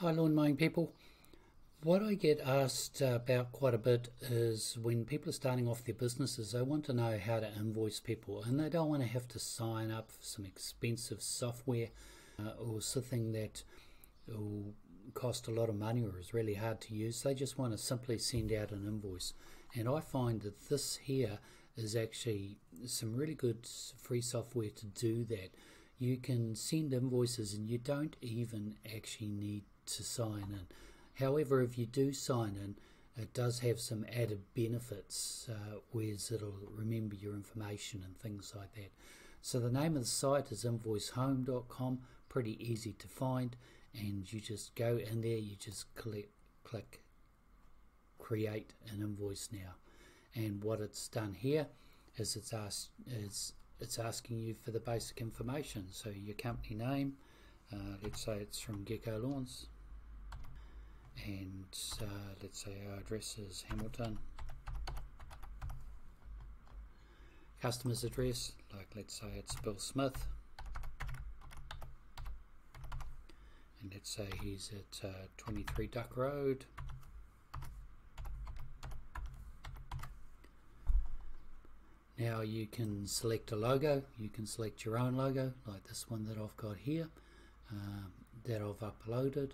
Hi, lawn mowing people. What I get asked about quite a bit is when people are starting off their businesses, they want to know how to invoice people and they don't want to have to sign up for some expensive software uh, or something that will cost a lot of money or is really hard to use. They just want to simply send out an invoice. And I find that this here is actually some really good free software to do that. You can send invoices and you don't even actually need to sign in. However, if you do sign in, it does have some added benefits, uh, whereas it'll remember your information and things like that. So the name of the site is invoicehome.com, pretty easy to find, and you just go in there, you just click, click create an invoice now. And what it's done here is it's asked is it's asking you for the basic information. So your company name, uh, let's say it's from Gecko Lawns, and uh, let's say our address is Hamilton. Customer's address, like let's say it's Bill Smith. And let's say he's at uh, 23 Duck Road. Now you can select a logo, you can select your own logo, like this one that I've got here, um, that I've uploaded,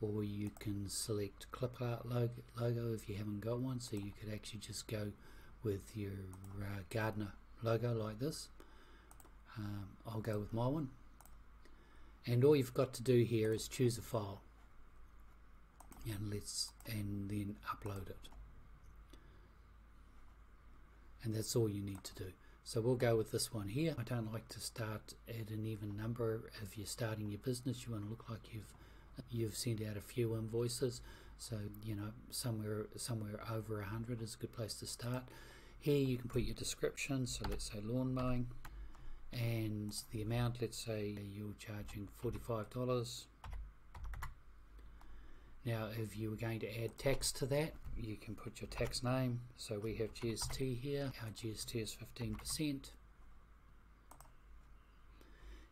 or you can select clip art logo, logo if you haven't got one, so you could actually just go with your uh, gardener logo like this. Um, I'll go with my one. And all you've got to do here is choose a file and let's and then upload it and that's all you need to do. So we'll go with this one here. I don't like to start at an even number. If you're starting your business, you want to look like you've you've sent out a few invoices. So you know somewhere somewhere over hundred is a good place to start. Here you can put your description. So let's say lawn mowing, and the amount. Let's say you're charging forty-five dollars. Now, if you were going to add text to that, you can put your tax name. So we have GST here. Our GST is 15%.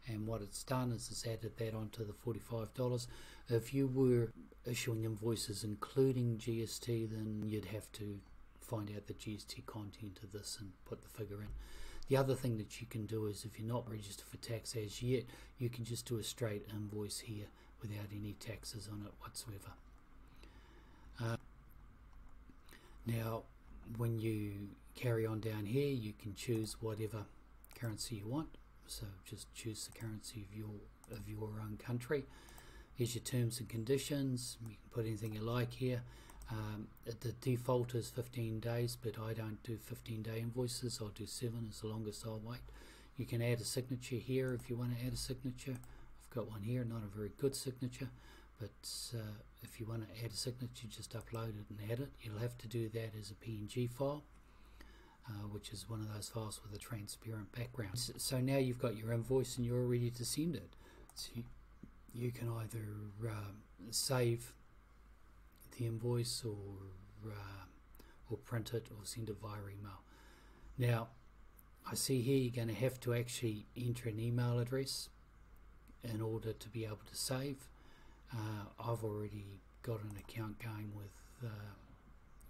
And what it's done is it's added that onto the $45. If you were issuing invoices including GST, then you'd have to find out the GST content of this and put the figure in. The other thing that you can do is if you're not registered for tax as yet, you can just do a straight invoice here without any taxes on it whatsoever. Uh, now, when you carry on down here, you can choose whatever currency you want. So just choose the currency of your of your own country. Here's your terms and conditions. You can put anything you like here. Um, the default is 15 days, but I don't do 15 day invoices. I'll do seven as the longest I'll wait. You can add a signature here if you want to add a signature. Got one here, not a very good signature but uh, if you want to add a signature just upload it and add it. You'll have to do that as a PNG file uh, which is one of those files with a transparent background. So now you've got your invoice and you're ready to send it. So you, you can either um, save the invoice or uh, or print it or send it via email. Now I see here you're going to have to actually enter an email address in order to be able to save. Uh, I've already got an account going with uh,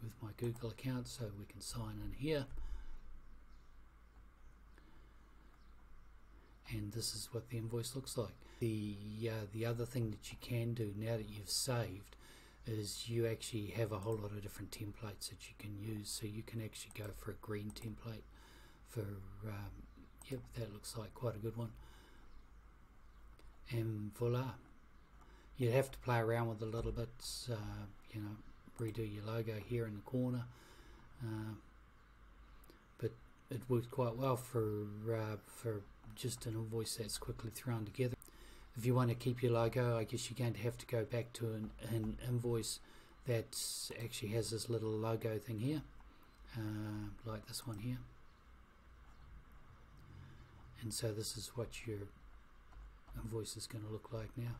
with my Google account so we can sign in here. And this is what the invoice looks like. The uh, the other thing that you can do now that you've saved is you actually have a whole lot of different templates that you can use. So you can actually go for a green template for um, yep that looks like quite a good one and voila you'd have to play around with a little bit, uh, you know, redo your logo here in the corner. Uh, but it worked quite well for uh, for just an invoice that's quickly thrown together. If you want to keep your logo, I guess you're going to have to go back to an, an invoice that actually has this little logo thing here, uh, like this one here. And so this is what your invoice is going to look like now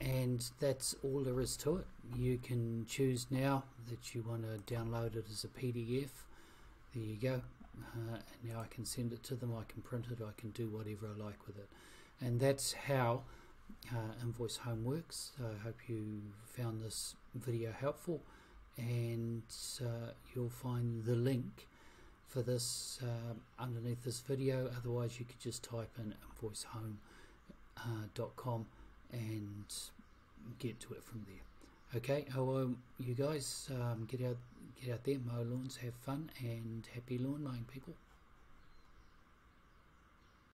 and that's all there is to it. You can choose now that you want to download it as a PDF. There you go. Uh, now I can send it to them, I can print it, I can do whatever I like with it. And that's how uh, Invoice Home works. I hope you found this video helpful and uh, you'll find the link for this uh, underneath this video otherwise you could just type in invoicehome.com uh, and get to it from there. Okay oh you guys? Um, get out get out there mow lawns have fun and happy lawn mowing people